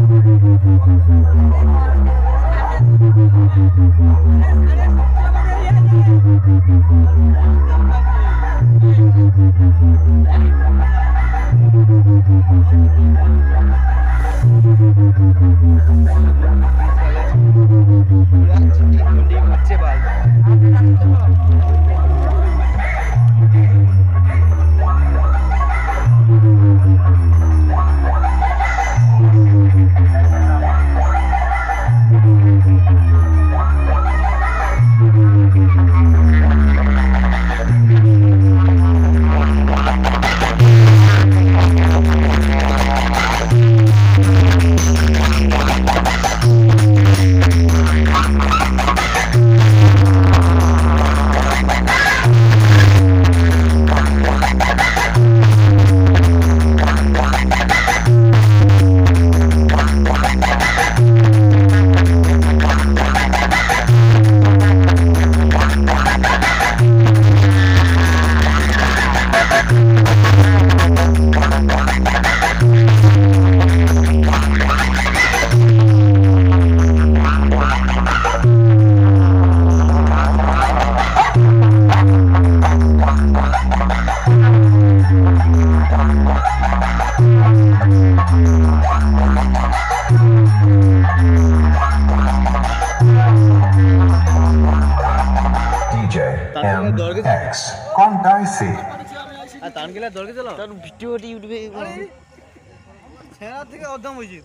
I'm x কন্টাইসি টান গেলে দরকে চলো কারণ ভিডিওটি ইউটিউবে থেকে অর্ধম হয়েছে।